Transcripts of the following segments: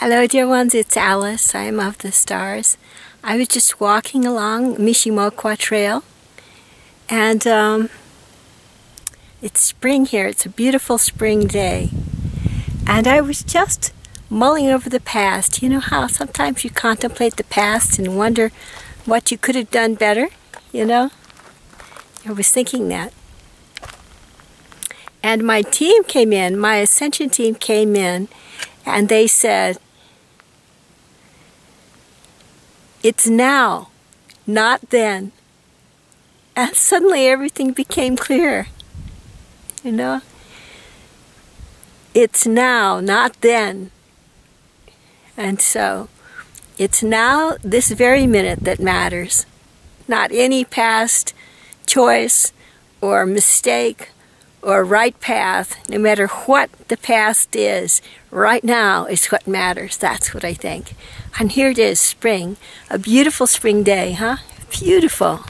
Hello, dear ones. It's Alice. I am of the stars. I was just walking along Mishe Mokwa Trail, and um, it's spring here. It's a beautiful spring day, and I was just mulling over the past. You know how sometimes you contemplate the past and wonder what you could have done better. You know, I was thinking that. And my team came in, my Ascension team came in, and they said, It's now, not then. And suddenly everything became clear. You know? It's now, not then. And so, it's now, this very minute that matters. Not any past choice or mistake or right path, no matter what the past is, right now is what matters. That's what I think. And here it is, spring. A beautiful spring day, huh? Beautiful.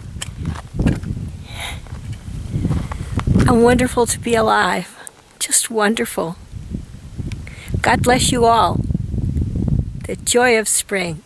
And wonderful to be alive. Just wonderful. God bless you all. The joy of spring.